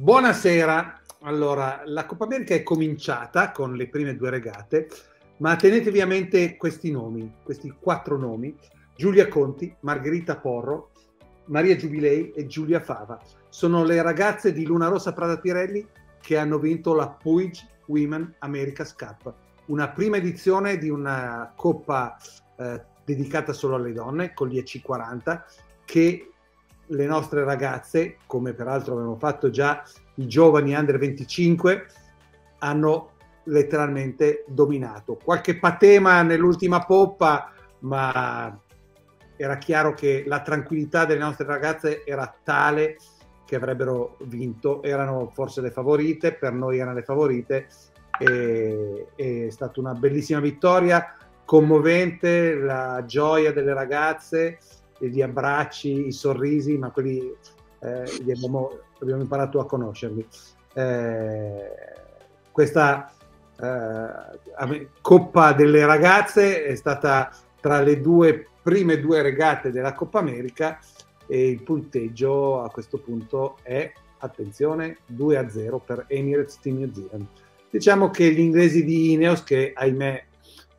Buonasera. Allora, la Coppa America è cominciata con le prime due regate, ma tenetevi a mente questi nomi, questi quattro nomi. Giulia Conti, Margherita Porro, Maria Giubilei e Giulia Fava. Sono le ragazze di Luna Rossa Prada Pirelli che hanno vinto la Puig Women America's Cup, una prima edizione di una coppa eh, dedicata solo alle donne con gli EC40 che le nostre ragazze, come peraltro abbiamo fatto già i giovani under 25, hanno letteralmente dominato. Qualche patema nell'ultima poppa, ma era chiaro che la tranquillità delle nostre ragazze era tale che avrebbero vinto, erano forse le favorite, per noi erano le favorite, e, è stata una bellissima vittoria, commovente, la gioia delle ragazze, gli abbracci, i sorrisi, ma quelli eh, abbiamo, abbiamo, imparato a conoscerli. Eh, questa eh, Coppa delle ragazze è stata tra le due prime due regate della Coppa America e il punteggio a questo punto è, attenzione, 2 a 0 per Emirates Team New Zealand. Diciamo che gli inglesi di Ineos, che ahimè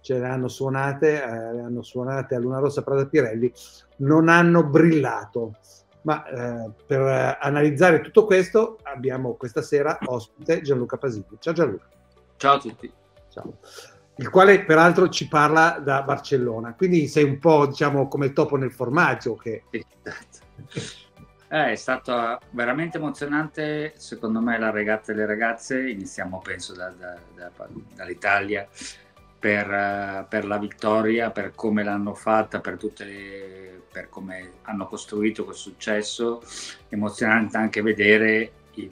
ce le hanno suonate, eh, le hanno suonate a Luna Rossa Prada Pirelli, non hanno brillato. Ma eh, per analizzare tutto questo abbiamo questa sera ospite Gianluca Pasini. Ciao Gianluca. Ciao a tutti. Ciao il quale peraltro ci parla da Barcellona, quindi sei un po' diciamo come topo nel formaggio. Che... Esatto. Eh, è stato veramente emozionante, secondo me, la regata delle ragazze. Iniziamo, penso, da, da, da, dall'Italia per, per, la vittoria, per come l'hanno fatta, per, le, per come hanno costruito quel successo. Emozionante anche vedere il,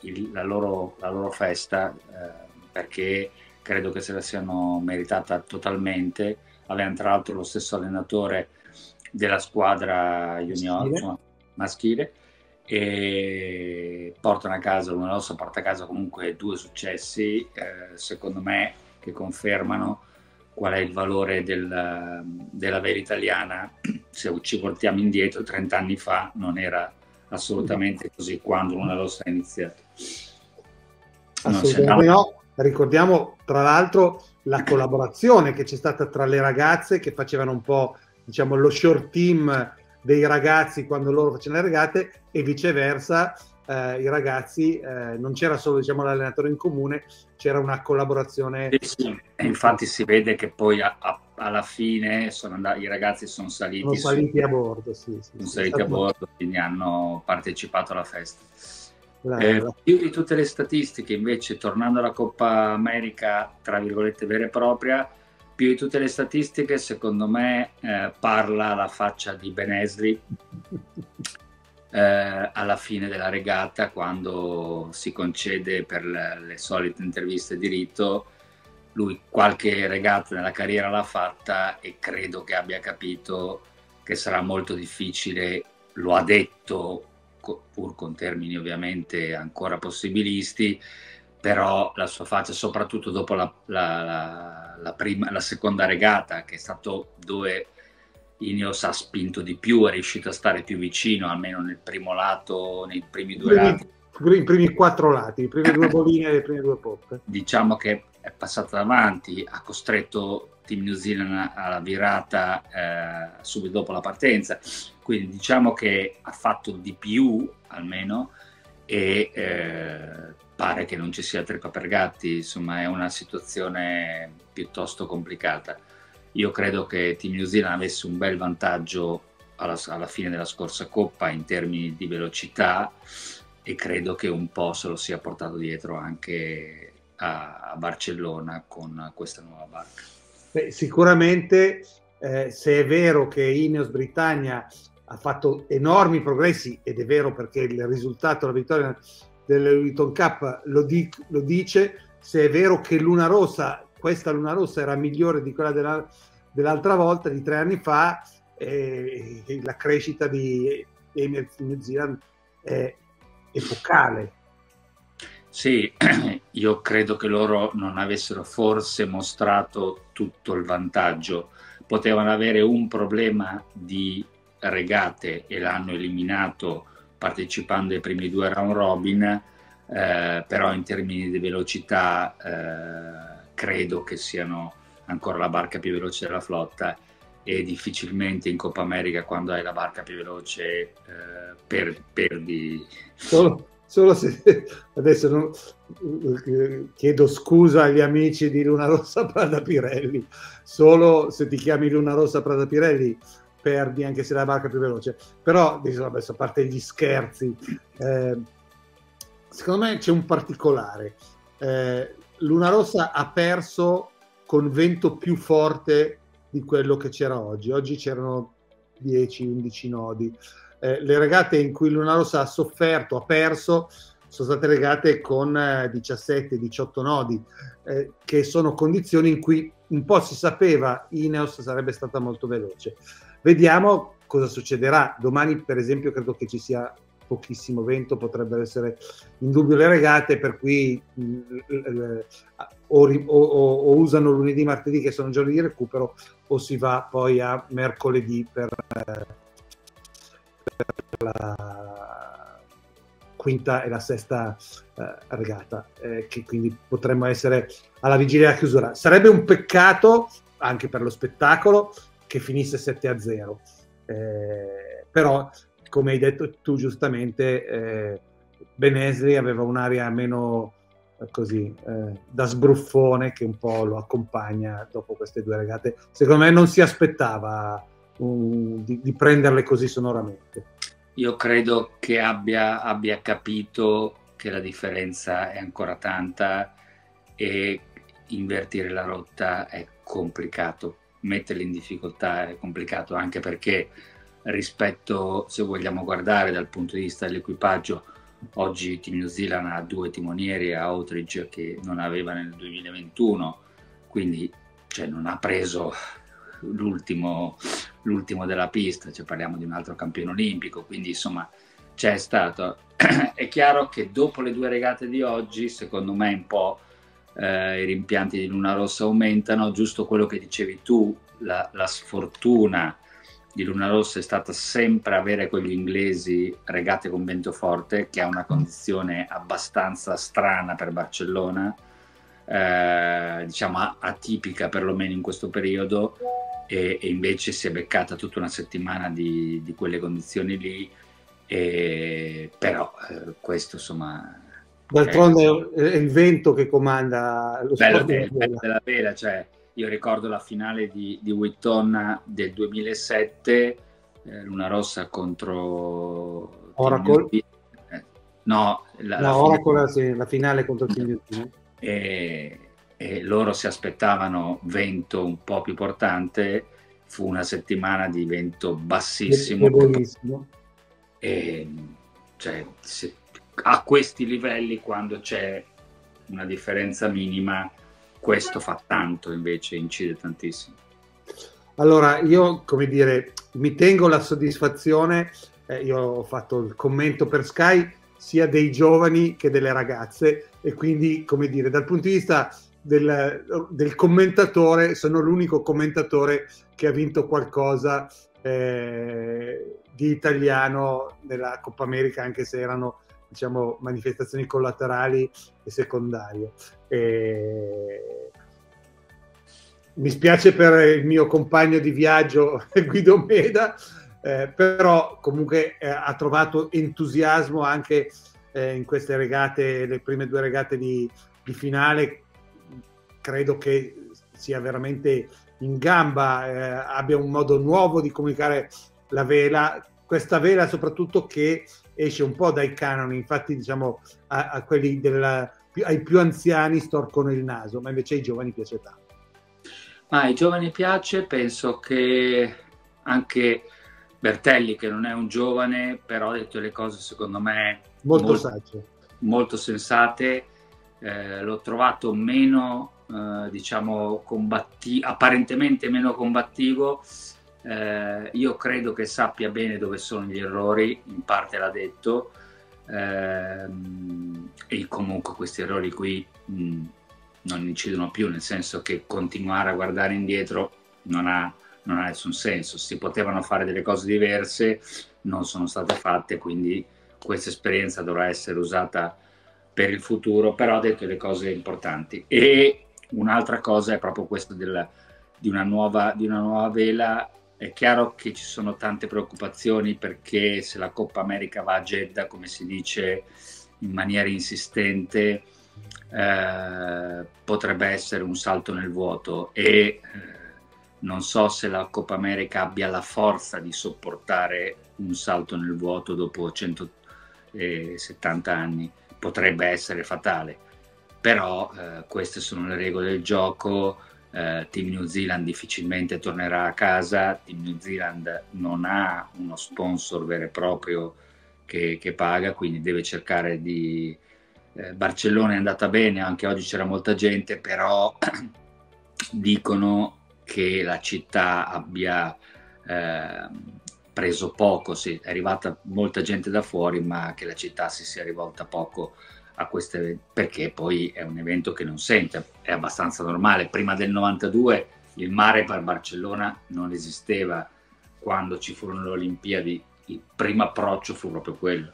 il, la, loro, la, loro, festa, eh, perché credo che se la siano meritata totalmente. Avevano tra l'altro lo stesso allenatore della squadra junior maschile, maschile e portano a casa, l'Una Rossa porta a casa comunque due successi, eh, secondo me, che confermano qual è il valore del, della vera italiana. Se ci portiamo indietro, 30 anni fa non era assolutamente così quando l'Una Rossa ha iniziato. Assolutamente no. Ricordiamo tra l'altro la collaborazione che c'è stata tra le ragazze che facevano un po' diciamo lo short team dei ragazzi quando loro facevano le regate e viceversa eh, i ragazzi eh, non c'era solo diciamo, l'allenatore in comune c'era una collaborazione sì, sì. e infatti si vede che poi a, a, alla fine andati, i ragazzi sono saliti, sono saliti su, a bordo sì, sono saliti a bordo quindi hanno partecipato alla festa. Eh, più di tutte le statistiche, invece, tornando alla Coppa America, tra virgolette, vera e propria, più di tutte le statistiche, secondo me, eh, parla la faccia di Benesri eh, alla fine della regata, quando si concede per le, le solite interviste di rito. Lui qualche regata nella carriera l'ha fatta e credo che abbia capito che sarà molto difficile, lo ha detto pur con termini ovviamente ancora possibilisti, però la sua faccia, soprattutto dopo la, la, la, prima, la seconda regata, che è stato dove Ineos ha spinto di più, è riuscito a stare più vicino, almeno nel primo lato, nei primi due primi, lati. I primi quattro lati, le prime due boline e le prime due poppe. Diciamo che è passato davanti, ha costretto Team New Zealand alla virata eh, subito dopo la partenza, quindi diciamo che ha fatto di più almeno e eh, pare che non ci sia treppa per gatti, insomma è una situazione piuttosto complicata. Io credo che Team New Zealand avesse un bel vantaggio alla, alla fine della scorsa coppa in termini di velocità e credo che un po' se lo sia portato dietro anche a, a Barcellona con questa nuova barca. Beh, sicuramente eh, se è vero che Ineos Britannia ha fatto enormi progressi ed è vero perché il risultato, la vittoria dell'Euriton Cup lo, di, lo, dice, se è vero che Luna Rossa, questa Luna Rossa era migliore di quella della, dell'altra volta, di tre anni fa, eh, la crescita di Emirates New Zealand è epocale. Sì, io credo che loro non avessero forse mostrato tutto il vantaggio. Potevano avere un problema di regate e l'hanno eliminato partecipando ai primi due round robin, eh, però in termini di velocità eh, credo che siano ancora la barca più veloce della flotta e difficilmente in Coppa America quando hai la barca più veloce eh, per, perdi. Solo, solo se adesso non, chiedo scusa agli amici di Luna Rossa Prada Pirelli, solo se ti chiami Luna Rossa Prada Pirelli perdi anche se la barca più veloce. Però, adesso, a parte gli scherzi, eh, secondo me c'è un particolare. Eh, Luna Rossa ha perso con vento più forte di quello che c'era oggi. Oggi c'erano 10-11 nodi. Eh, le regate in cui Luna Rossa ha sofferto, ha perso, sono state regate con eh, 17-18 nodi, eh, che sono condizioni in cui un po' si sapeva Ineos sarebbe stata molto veloce. Vediamo cosa succederà. Domani, per esempio, credo che ci sia pochissimo vento, potrebbero essere in dubbio le regate, per cui mm, o, o, o, usano lunedì, martedì, che sono giorni di recupero, o si va poi a mercoledì per, per la quinta e la sesta eh, regata, eh, che quindi potremmo essere alla vigilia della chiusura. Sarebbe un peccato anche per lo spettacolo che finisse 7 a 0. Eh, però, come hai detto tu giustamente, eh, Benesri aveva un'aria meno eh, così eh, da sbruffone che un po' lo accompagna dopo queste due regate. Secondo me non si aspettava um, di, di, prenderle così sonoramente. Io credo che abbia, abbia capito che la differenza è ancora tanta e invertire la rotta è complicato metterli in difficoltà è complicato anche perché rispetto, se vogliamo guardare dal punto di vista dell'equipaggio, oggi Team New Zealand ha due timonieri a Outridge che non aveva nel 2021, quindi cioè, non ha preso l'ultimo, l'ultimo della pista, cioè, parliamo di un altro campione olimpico, quindi insomma c'è stato. È chiaro che dopo le due regate di oggi, secondo me un po' eh, i rimpianti di Luna Rossa aumentano, giusto quello che dicevi tu, la, la sfortuna di Luna Rossa è stata sempre avere quegli inglesi regate con vento forte, che è una condizione abbastanza strana per Barcellona, eh, diciamo atipica perlomeno in questo periodo, e, e, invece si è beccata tutta una settimana di, di quelle condizioni lì, e, però eh, questo insomma D'altronde è il vento che comanda lo bello, sport. È bello della vela, cioè io ricordo la finale di, di Witton del 2007, eh, Luna Rossa contro Oracle. Eh, no, la, no, la Oracle, finale, sì, la finale contro Team e, e loro si aspettavano vento un po' più portante, fu una settimana di vento bassissimo. E, cioè, se, a questi livelli quando c'è una differenza minima questo fa tanto invece incide tantissimo. Allora io come dire mi tengo la soddisfazione eh, io ho fatto il commento per Sky sia dei giovani che delle ragazze e quindi come dire dal punto di vista del, del commentatore sono l'unico commentatore che ha vinto qualcosa eh, di italiano nella Coppa America anche se erano diciamo, manifestazioni collaterali e secondarie. E... Mi spiace per il mio compagno di viaggio Guido Meda, eh, però comunque eh, ha trovato entusiasmo anche eh, in queste regate, le prime due regate di, di, finale. Credo che sia veramente in gamba, eh, abbia un modo nuovo di comunicare la vela, questa vela soprattutto che esce un po' dai canoni, infatti diciamo a, a quelli della, ai più anziani storcono il naso, ma invece ai giovani piace tanto. Ma ai giovani piace, penso che anche Bertelli, che non è un giovane, però ha detto le cose secondo me molto, molto, molto sensate, eh, l'ho trovato meno, eh, diciamo, combatti- apparentemente meno combattivo, eh, io credo che sappia bene dove sono gli errori, in parte l'ha detto, ehm, e comunque questi errori qui mh, non incidono più, nel senso che continuare a guardare indietro non ha, non ha nessun senso. Si potevano fare delle cose diverse, non sono state fatte, quindi questa esperienza dovrà essere usata per il futuro, però ha detto le cose importanti. E un'altra cosa è proprio questa della, di, una nuova, di una nuova vela. È chiaro che ci sono tante preoccupazioni perché se la Coppa America va a Jeddah, come si dice in maniera insistente, eh, potrebbe essere un salto nel vuoto e eh, non so se la Coppa America abbia la forza di sopportare un salto nel vuoto dopo 170 anni, potrebbe essere fatale, però eh, queste sono le regole del gioco, eh, Team New Zealand difficilmente tornerà a casa, Team New Zealand non ha uno sponsor vero e proprio che, che paga, quindi deve cercare di eh, Barcellona è andata bene, anche oggi c'era molta gente, però dicono che la città abbia eh, preso poco, sì, è arrivata molta gente da fuori, ma che la città si sia rivolta poco a questo evento, perché poi è un evento che non sente, è abbastanza normale. Prima del 92 il mare per Barcellona non esisteva, quando ci furono le Olimpiadi il primo approccio fu proprio quello.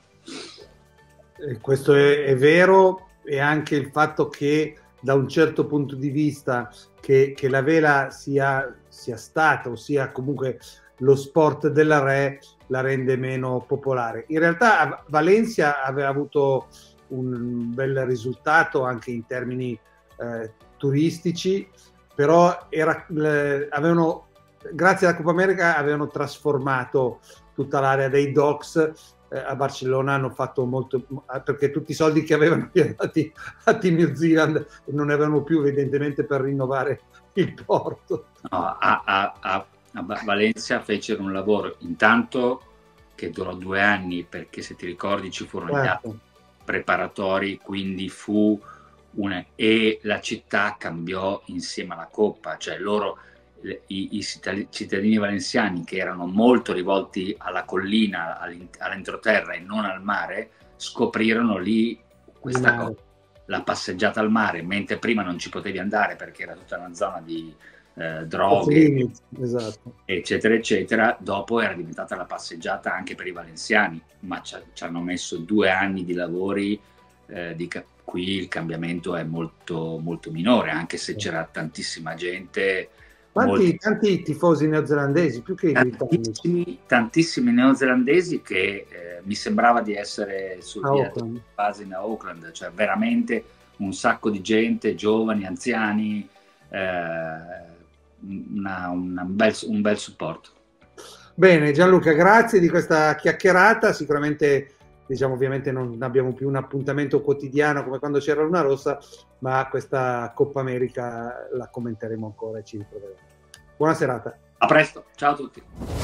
Eh, questo è, è, vero e anche il fatto che da un certo punto di vista che, che la vela sia, sia stata o sia comunque lo sport della re la rende meno popolare. In realtà Valencia aveva avuto un bel risultato anche in termini eh, turistici, però era, le, avevano, grazie alla Coppa America avevano trasformato tutta l'area dei docks eh, a Barcellona hanno fatto molto perché tutti i soldi che avevano dati a Team New Zealand non avevano più evidentemente per rinnovare il porto. No, a, a, a, a Valencia fecero un lavoro intanto che durò due anni perché se ti ricordi ci furono certo. gli atti preparatori, quindi fu una... e la città cambiò insieme alla Coppa, cioè loro i, i, cittadini valenziani che erano molto rivolti alla collina, all'entroterra e non al mare, scoprirono lì questa cosa, la passeggiata al mare, mentre prima non ci potevi andare perché era tutta una zona di eh, droghe, esatto. eccetera, eccetera. Dopo era diventata la passeggiata anche per i valenziani, ma ci, ci hanno messo due anni di lavori. Eh, di, qui il cambiamento è molto, molto minore, anche se c'era tantissima gente quanti, tanti tifosi neozelandesi, più che tantissimi, tantissimi neozelandesi che eh, mi sembrava di essere sul base in Auckland, cioè veramente un sacco di gente, giovani, anziani, eh, una, una bel, un bel supporto. Bene Gianluca, grazie di questa chiacchierata, sicuramente diciamo ovviamente non abbiamo più un appuntamento quotidiano come quando c'era Luna Rossa, ma questa Coppa America la commenteremo ancora e ci ritroveremo. Buona serata. A presto, ciao a tutti.